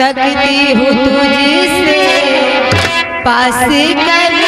सकती हूँ तुझसे। पास कर